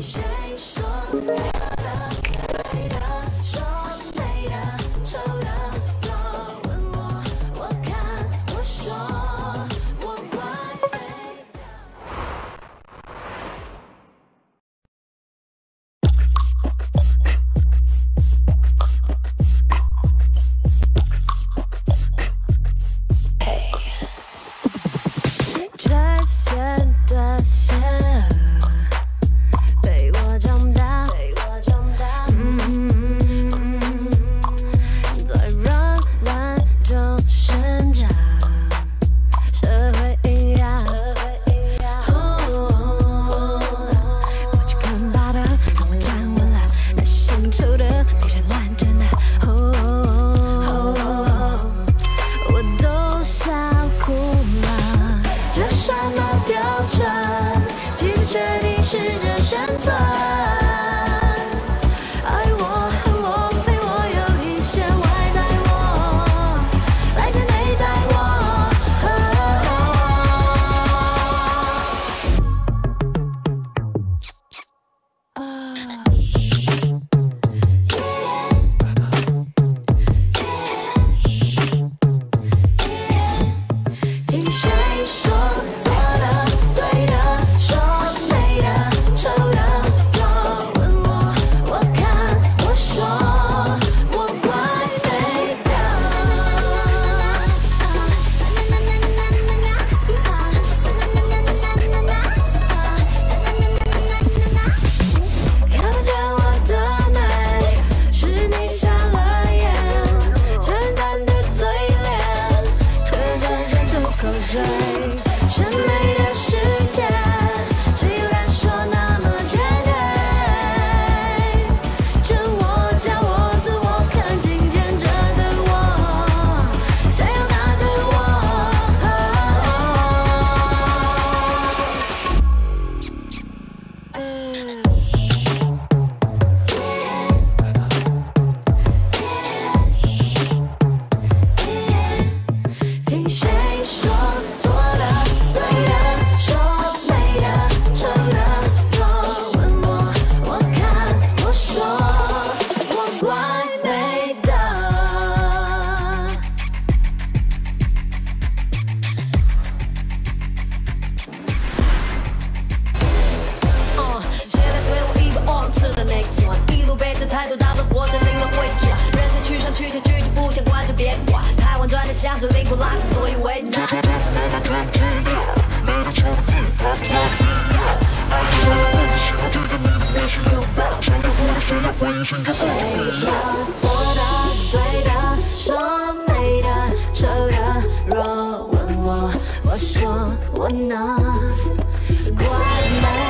谁说？谁说错的对的说美的丑的若问我我看我说我怪美的推我一的内一路背着太多打笨活在临门回人生去线去折拒绝不想管就别管太婉转的像是谁说做的对的、说没的、扯的？若问我，我说我能关门。